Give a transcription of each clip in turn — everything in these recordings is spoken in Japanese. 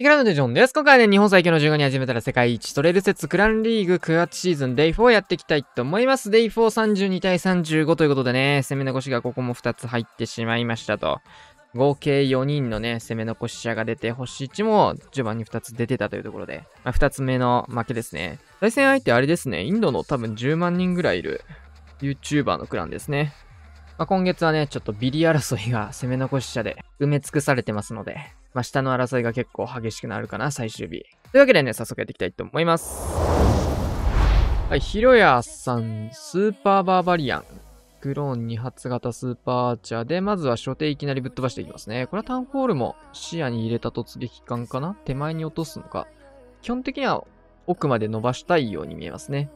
イクラムデジョンです。今回はね、日本最強の15に始めたら世界一取れる説クランリーグ9月シーズンデイ4をやっていきたいと思います。デイ432対35ということでね、攻め残しがここも2つ入ってしまいましたと。合計4人のね、攻め残し者が出て、星1も序盤に2つ出てたというところで、まあ、2つ目の負けですね。対戦相手あれですね、インドの多分10万人ぐらいいる YouTuber のクランですね。まあ、今月はね、ちょっとビリ争いが攻め残し者で埋め尽くされてますので、まあ、下の争いが結構激しくなるかな、最終日。というわけでね、早速やっていきたいと思います。はい、ひろやさん、スーパーバーバリアン。クローン2発型スーパーアーチャーで、まずは初手いきなりぶっ飛ばしていきますね。これはタウンホールも視野に入れた突撃艦かな？手前に落とすのか。基本的には奥まで伸ばしたいように見えますね。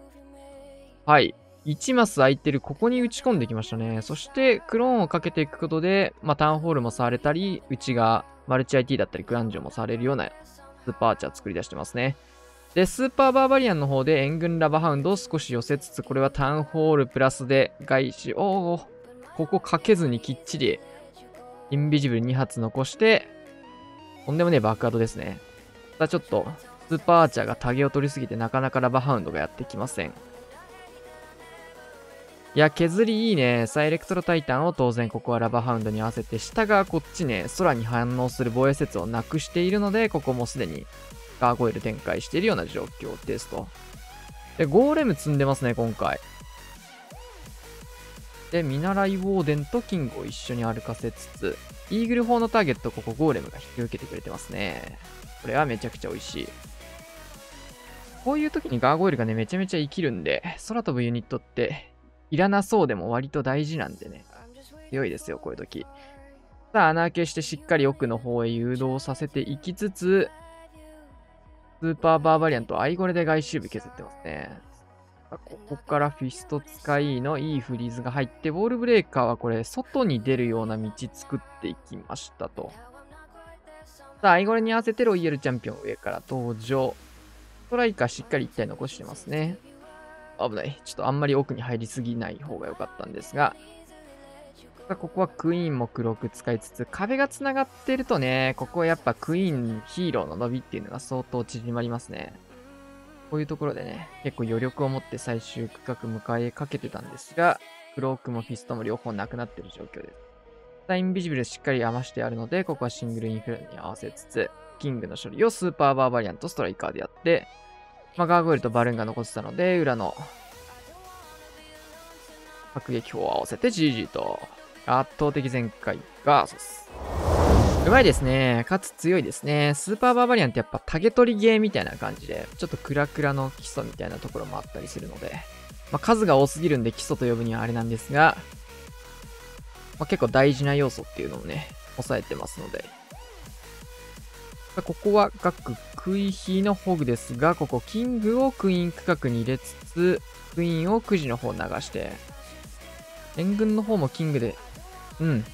はい。1マス空いてるここに打ち込んできましたね。そして、クローンをかけていくことで、まあ、タウンホールも触れたり、内がマルチ IT だったり、クランジョもされるようなスーパーアーチャー作り出してますね。で、スーパーバーバリアンの方で援軍ラバハウンドを少し寄せつつ、これはタウンホールプラスで外資、おー、ここかけずにきっちり、インビジブル2発残して、とんでもねえバックアウトですね。ただちょっと、スーパーアーチャーがタゲを取りすぎてなかなかラバハウンドがやってきません。いや、削りいいね。サイレクトロタイタンを当然ここはラバーハウンドに合わせて、下がこっちね、空に反応する防衛説をなくしているので、ここもすでにガーゴイル展開しているような状況ですと。で、ゴーレム積んでますね、今回。で、見習いウォーデンとキングを一緒に歩かせつつ、イーグル砲のターゲット、ここゴーレムが引き受けてくれてますね。これはめちゃくちゃ美味しい。こういう時にガーゴイルがね、めちゃめちゃ生きるんで、空飛ぶユニットっていらなそうでも割と大事なんでね。強いですよ、こういう時。さあ、穴開けしてしっかり奥の方へ誘導させていきつつ、スーパーバーバリアンとアイゴレで外周部削ってますね。ここからフィスト使いのいいフリーズが入って、ウォールブレーカーはこれ、外に出るような道作っていきましたと。さあ、アイゴレに合わせてロイヤルチャンピオン上から登場。ストライカーしっかり1体残してますね。危ない。ちょっとあんまり奥に入りすぎない方が良かったんですが、ここはクイーンもクローク使いつつ、壁が繋がってるとね、ここはやっぱクイーンヒーローの伸びっていうのが相当縮まりますね。こういうところでね、結構余力を持って最終区画迎えかけてたんですが、クロークもフィストも両方なくなってる状況です。インビジブルしっかり余してあるので、ここはシングルインフェに合わせつつ、キングの処理をスーパーバーバリアンとストライカーでやって、まあ、ガーゴイルとバルーンが残ってたので、裏の迫撃砲を合わせて GG と、圧倒的全開が、そうです。うまいですね。かつ強いですね。スーパーバーバリアンってやっぱタゲ取りゲーみたいな感じで、ちょっとクラクラの基礎みたいなところもあったりするので、まあ、数が多すぎるんで基礎と呼ぶにはあれなんですが、まあ、結構大事な要素っていうのをね、抑えてますので、ここは各クイヒのホグですが、ここキングをクイーン区画に入れつつ、クイーンを9時の方流して、援軍の方もキングで、うん、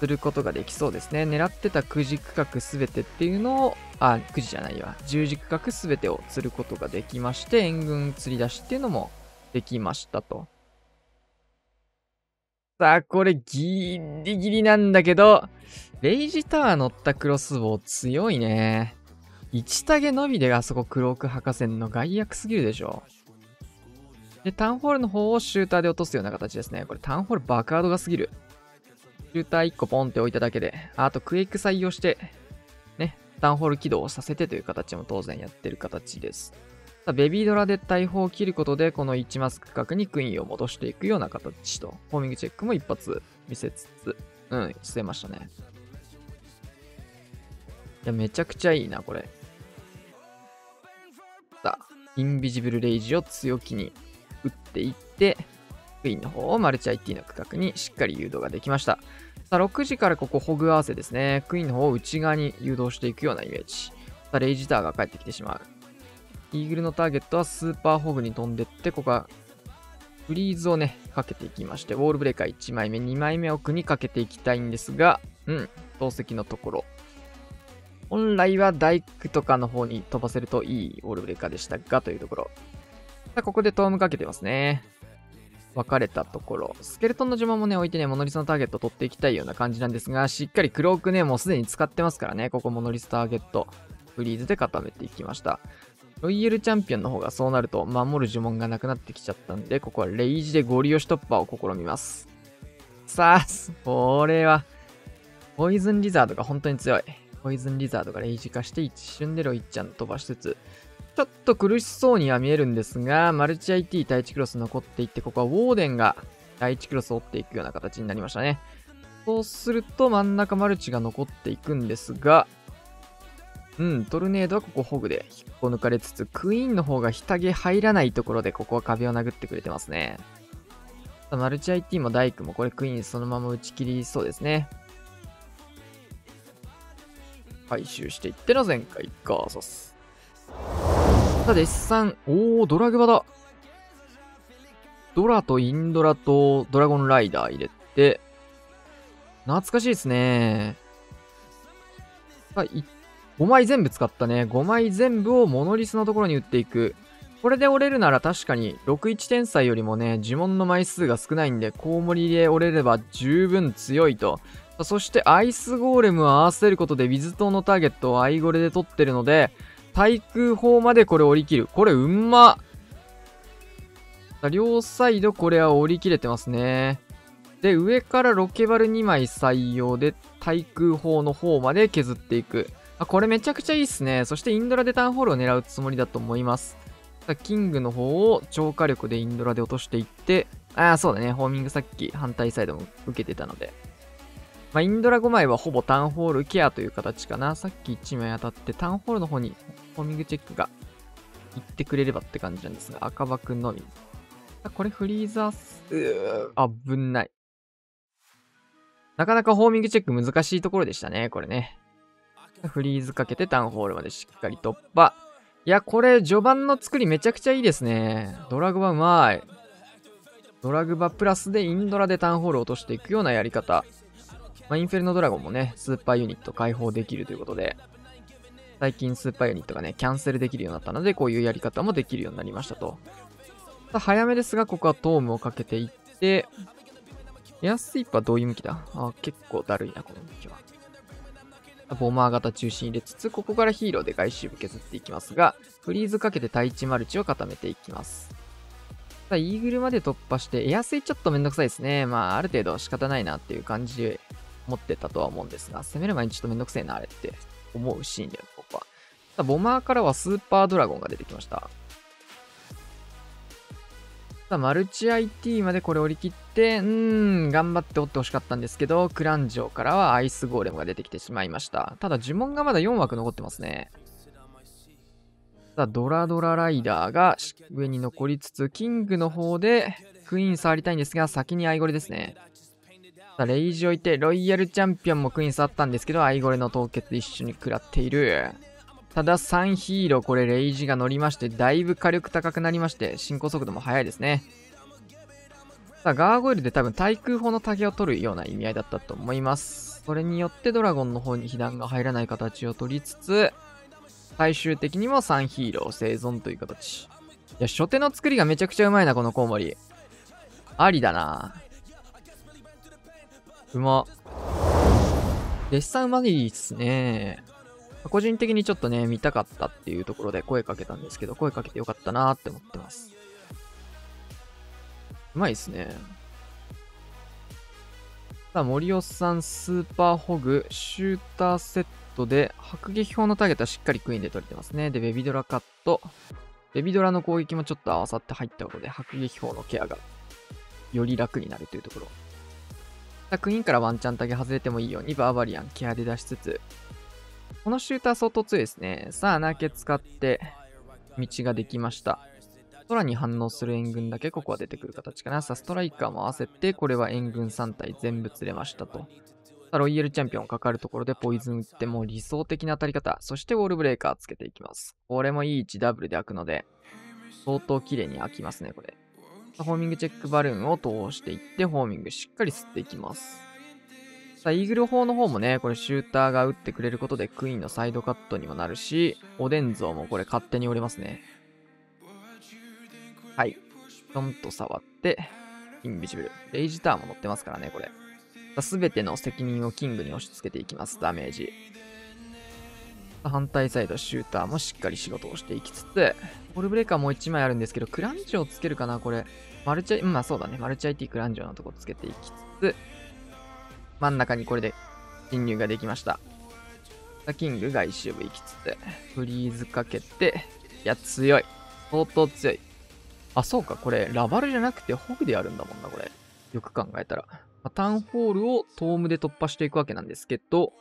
することができそうですね。狙ってた9時区画すべてっていうのを、あ、9時じゃないわ。10時区画すべてを釣ることができまして、援軍釣り出しっていうのもできましたと。さあ、これギリギリなんだけど、レイジタワー乗ったクロスボウ強いね。1タゲのみであそこクローク博士の害悪すぎるでしょ。で、タウンホールの方をシューターで落とすような形ですね。これタウンホールバカードがすぎる。シューター1個ポンって置いただけで、あとクエイク採用して、ね、タウンホール起動をさせてという形も当然やってる形です。さ、ベビードラで大砲を切ることで、この1マス区画にクイーンを戻していくような形と、ホーミングチェックも一発見せつつ、うん、捨てましたね。いや、めちゃくちゃいいな、これ。さあ、インビジブルレイジを強気に打っていって、クイーンの方をマルチ IT の区画にしっかり誘導ができました。さあ、6時からここホグ合わせですね。クイーンの方を内側に誘導していくようなイメージ。さあ、レイジターが帰ってきてしまう。イーグルのターゲットはスーパーホグに飛んでって、ここはフリーズをね、かけていきまして、ウォールブレーカー1枚目、2枚目奥にかけていきたいんですが、うん、投石のところ、本来は大工とかの方に飛ばせるといいウォールブレーカーでしたが、というところ。さあ、ここでトームかけてますね。分かれたところ、スケルトンの呪文もね、置いてね、モノリスのターゲット取っていきたいような感じなんですが、しっかりクロークね、もうすでに使ってますからね、ここモノリスターゲット、フリーズで固めていきました。ロイヤルチャンピオンの方がそうなると、守る呪文がなくなってきちゃったんで、ここはレイジでゴリ押し突破を試みます。さあ、これは、ポイズンリザードが本当に強い。ポイズンリザードがレイジ化して一瞬でロイちゃん飛ばしつつ、ちょっと苦しそうには見えるんですが、マルチ IT 第1クロス残っていって、ここはウォーデンが第1クロスを追っていくような形になりましたね。そうすると真ん中マルチが残っていくんですが、うん、トルネードはここホグで引っこ抜かれつつ、クイーンの方が日陰入らないところでここは壁を殴ってくれてますね。マルチ IT もダイクもこれクイーンそのまま打ち切りそうですね。回収していっての前回ガーサス。さあ、デッサン。おー、ドラグバだ。ドラとインドラとドラゴンライダー入れて、懐かしいですね。あ、5枚全部使ったね。5枚全部をモノリスのところに打っていく。これで折れるなら確かに61天才よりもね、呪文の枚数が少ないんで、コウモリで折れれば十分強いと。そしてアイスゴーレムを合わせることでウィズ島のターゲットをアイゴレで取ってるので、対空砲までこれ降り切る。これうんま。両サイドこれは降り切れてますね。で、上からロケバル2枚採用で対空砲の方まで削っていく。あ、これめちゃくちゃいいっすね。そしてインドラでターンホールを狙うつもりだと思います。キングの方を超火力でインドラで落としていって、ああ、そうだね。ホーミングさっき反対サイドも受けてたので。まあ、インドラ5枚はほぼタウンホールケアという形かな。さっき1枚当たってタウンホールの方にホーミングチェックが行ってくれればって感じなんですが、赤バクのみ。あ、これフリーザース、うー、危ない。なかなかホーミングチェック難しいところでしたね、これね。フリーズかけてタウンホールまでしっかり突破。いや、これ、序盤の作りめちゃくちゃいいですね。ドラグバうまい。ドラグバプラスでインドラでタウンホールを落としていくようなやり方。まあ、インフェルノドラゴンもね、スーパーユニット解放できるということで、最近スーパーユニットがね、キャンセルできるようになったので、こういうやり方もできるようになりましたと。さ早めですが、ここはトームをかけていって、エアスイープはどういう向きだ？あ、結構だるいな、この向きは。ボマー型中心入れつつ、ここからヒーローで外周部削っていきますが、フリーズかけて対地マルチを固めていきます。さあ、イーグルまで突破して、エアスイちょっとめんどくさいですね。まあ、ある程度仕方ないなっていう感じで持ってたとは思うんですが、攻める前にちょっとめんどくせえな、あれって思うシーンで、ここは。さあ、ボマーからはスーパードラゴンが出てきました。さあ、マルチ IT までこれ折り切って、うーん、頑張って折ってほしかったんですけど、クランジョーからはアイスゴーレムが出てきてしまいました。ただ、呪文がまだ4枠残ってますね。さあ、ドラドラライダーが上に残りつつ、キングの方でクイーン触りたいんですが、先にアイゴレですね。さあ、レイジ置いて、ロイヤルチャンピオンもクイーン触ったんですけど、アイゴレの凍結で一緒に食らっている。ただ、3ヒーロー、これ、レイジが乗りまして、だいぶ火力高くなりまして、進行速度も速いですね。さあ、ガーゴイルで多分、対空砲の竹を取るような意味合いだったと思います。それによって、ドラゴンの方に被弾が入らない形を取りつつ、最終的にも3ヒーロー生存という形。いや、初手の作りがめちゃくちゃうまいな、このコウモリ。ありだな。うま。デッサンうまいっすね。個人的にちょっとね、見たかったっていうところで声かけたんですけど、声かけてよかったなーって思ってます。うまいっすね。さあ、森尾さん、スーパーホグ、シューターセットで、迫撃砲のターゲットはしっかりクイーンで取れてますね。で、ベビドラカット。ベビドラの攻撃もちょっと合わさって入ったことで、迫撃砲のケアがより楽になるというところ。クイーンからワンチャンタゲ外れてもいいようにバーバリアンケアで出しつつ、このシューター相当強いですね。さあ、穴開け使って道ができました。空に反応する援軍だけここは出てくる形かな。さあ、ストライカーも合わせて、これは援軍3体全部釣れましたと。さあ、ロイヤルチャンピオンかかるところでポイズン打っても理想的な当たり方。そしてウォールブレーカーつけていきます。これもいい位置ダブルで開くので、相当綺麗に開きますね、これ。ホーミングチェックバルーンを通していって、ホーミングしっかり吸っていきます。さあ、イーグル砲の方もね、これシューターが打ってくれることでクイーンのサイドカットにもなるし、おでん像もこれ勝手に折れますね。はい。ちょんと触って、インビジブル。レイジターも乗ってますからね、これ。すべての責任をキングに押し付けていきます、ダメージ。反対サイド、シューターもしっかり仕事をしていきつつ、ボールブレーカーもう1枚あるんですけど、クランジョをつけるかな、これ。マルチャイ、まあそうだね。マルチ IT クランジョのとこつけていきつつ、真ん中にこれで侵入ができました。キング外周部行きつつ、フリーズかけて、いや、強い。相当強い。あ、そうか、これ、ラバルじゃなくてホグでやるんだもんな、これ。よく考えたら。タウンホールをトームで突破していくわけなんですけど、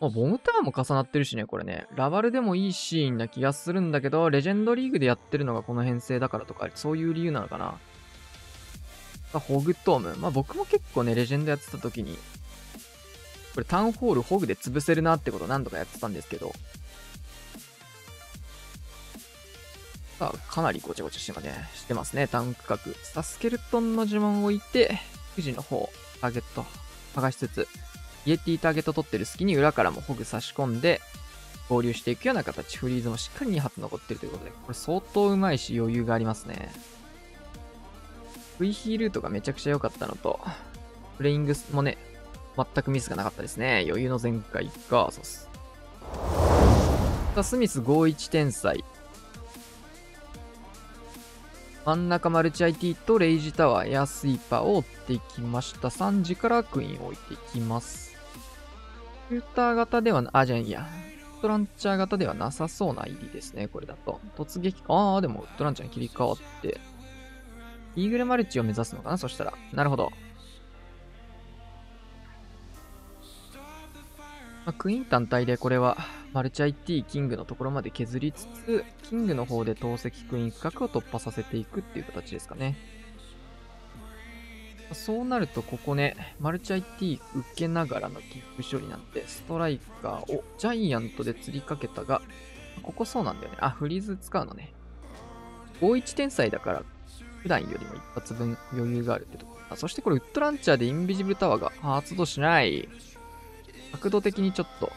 まあ、ボムタワーも重なってるしね、これね。ラバルでもいいシーンな気がするんだけど、レジェンドリーグでやってるのがこの編成だからとか、そういう理由なのかな。まあ、ホグトーム。まあ僕も結構ね、レジェンドやってた時に、これタウンホールホグで潰せるなってこと何度かやってたんですけど、さあ、かなりごちゃごちゃしてまね、してますね、タウン区画。さあ、スケルトンの呪文を置いて、富士の方、ターゲット、剥がしつつ、イエティターゲット取ってる隙に裏からもホグ差し込んで、合流していくような形、フリーズもしっかり2発残ってるということで、これ相当うまいし余裕がありますね。V ヒールートがめちゃくちゃ良かったのと、プレイングもね、全くミスがなかったですね。余裕の全開が、そうっす。さ、スミス51天才。真ん中マルチ IT とレイジタワー、エアスイーパーを追っていきました。3時からクイーンを置いていきます。シューター型では、あ、じゃあいいや。ウッドランチャー型ではなさそうな入りですね、これだと。突撃、ああ、でもウッドランチャーに切り替わって、イーグルマルチを目指すのかなそしたら。なるほど。まあ、クイーン単体でこれは、マルチ IT キングのところまで削りつつ、キングの方で投石クイーン区画を突破させていくっていう形ですかね。そうなると、ここね、マルチ IT 受けながらのキック処理なんで、ストライカーをジャイアントで釣りかけたが、ここそうなんだよね。あ、フリーズ使うのね。51天才だから、普段よりも一発分余裕があるってとこ。あそしてこれ、ウッドランチャーでインビジブルタワーが発動しない。角度的にちょっと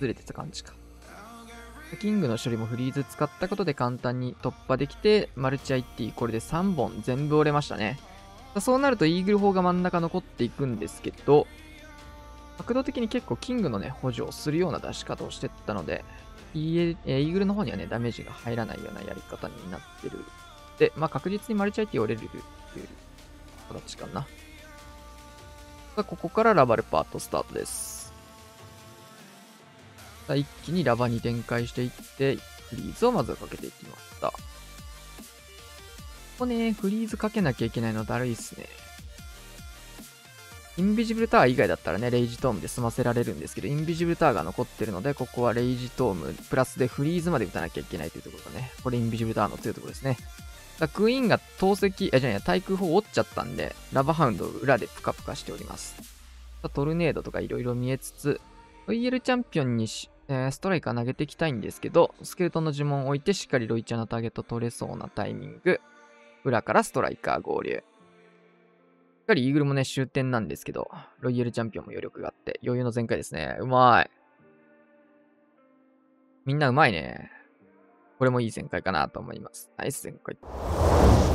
ずれてた感じか。キングの処理もフリーズ使ったことで簡単に突破できて、マルチ IT これで3本全部折れましたね。そうなるとイーグル砲が真ん中残っていくんですけど、角度的に結構キングのね、補助をするような出し方をしてったので、イーグルの方にはね、ダメージが入らないようなやり方になってる。で、まあ確実にマルチ IT 折れるっていう形かな。ここからラバルパートスタートです。一気にラバに展開していって、フリーズをまずかけていきました。ここね、フリーズかけなきゃいけないのだるいっすね。インビジブルタワー以外だったらね、レイジトームで済ませられるんですけど、インビジブルタワーが残ってるので、ここはレイジトーム、プラスでフリーズまで打たなきゃいけないというところがね、これインビジブルタワーの強いところですね。だクイーンが投石、え、じゃあ対空砲折っちゃったんで、ラバハウンド裏でプカプカしております。トルネードとか色々見えつつ、VL チャンピオンにし、えー、ストライカー投げていきたいんですけど、スケルトンの呪文を置いてしっかりロイチャーのターゲット取れそうなタイミング。裏からストライカー合流。しっかりイーグルもね、終点なんですけど、ロイヤルチャンピオンも余力があって、余裕の全開ですね。うまい。みんなうまいね。これもいい全開かなと思います。ナイス全開。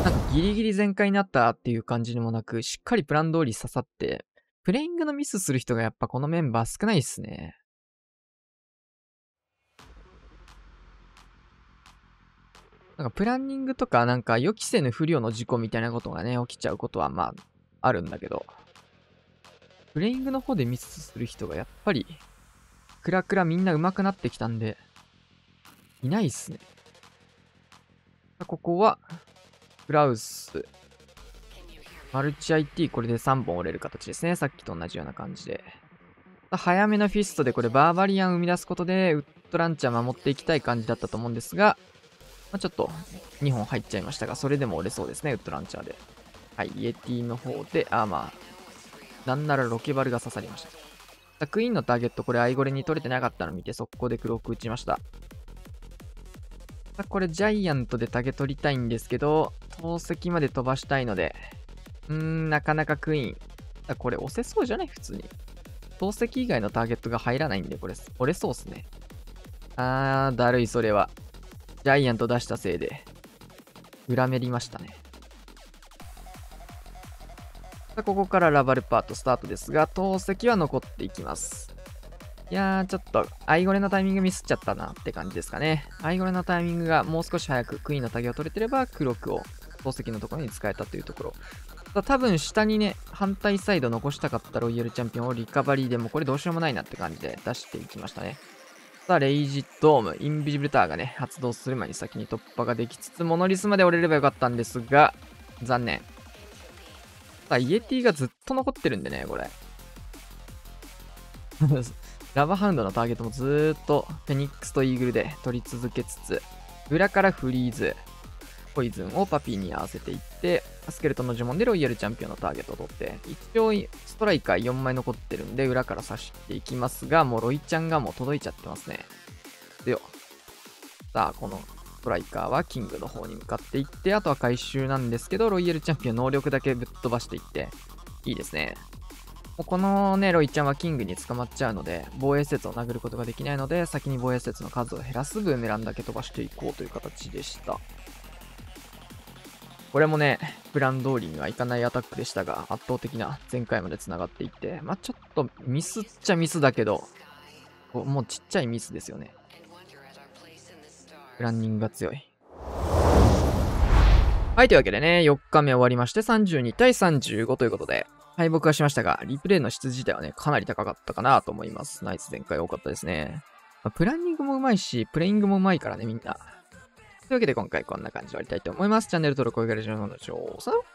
なんかギリギリ全開になったっていう感じにもなく、しっかりプラン通り刺さって、プレイングのミスする人がやっぱこのメンバー少ないっすね。なんかプランニングとかなんか予期せぬ不慮の事故みたいなことがね、起きちゃうことはまあ、あるんだけど、プレイングの方でミスする人がやっぱり、クラクラみんな上手くなってきたんで、いないっすね。ここは、クラウス、マルチ IT これで3本折れる形ですね。さっきと同じような感じで。早めのフィストでこれバーバリアン生み出すことでウッドランチャー守っていきたい感じだったと思うんですが、まあ、ちょっと2本入っちゃいましたが、それでも折れそうですね、ウッドランチャーで。はい、イエティの方で、あ、まあ、なんならロケバルが刺さりました。クイーンのターゲット、これアイゴレに取れてなかったのを見て、速攻で黒く打ちました。これジャイアントでタゲ取りたいんですけど、投石まで飛ばしたいので、うーん、なかなかクイーン。これ押せそうじゃない？普通に。投石以外のターゲットが入らないんで、これ、折れそうっすね。あー、だるい、それは。ジャイアント出したせいで、裏めりましたね。さあ、ここからラバルパートスタートですが、投石は残っていきます。いやー、ちょっと、アイゴレのタイミングミスっちゃったなって感じですかね。アイゴレのタイミングがもう少し早くクイーンのタゲを取れてれば、黒くを宝石のところに使えたというところ。ただ多分下にね、反対サイド残したかったロイヤルチャンピオンをリカバリーでもこれどうしようもないなって感じで出していきましたね。さあ、レイジドーム、インビジブルターがね、発動する前に先に突破ができつつ、モノリスまで折れればよかったんですが、残念。さあ、イエティがずっと残ってるんでね、これ。ラバーハウンドのターゲットもずーっとフェニックスとイーグルで取り続けつつ、裏からフリーズ、ポイズンをパピーに合わせていって、スケルトンの呪文でロイヤルチャンピオンのターゲットを取って、一応ストライカー4枚残ってるんで、裏から刺していきますが、もうロイちゃんがもう届いちゃってますね。でよ。さあ、このストライカーはキングの方に向かっていって、あとは回収なんですけど、ロイヤルチャンピオン能力だけぶっ飛ばしていって、いいですね。もうこのね、ロイちゃんはキングに捕まっちゃうので、防衛施設を殴ることができないので、先に防衛施設の数を減らすブーメランだけ飛ばしていこうという形でした。これもね、プラン通りにはいかないアタックでしたが、圧倒的な前回まで繋がっていって、まあ、ちょっとミスっちゃミスだけど、もうちっちゃいミスですよね。プランニングが強い。はい、というわけでね、4日目終わりまして32対35ということで、敗北はしましたが、リプレイの質自体はね、かなり高かったかなと思います。ナイス前回多かったですね。まあ、プランニングもうまいし、プレイングもうまいからね、みんな。というわけで今回こんな感じで終わりたいと思います。チャンネル登録、お願いします。さよ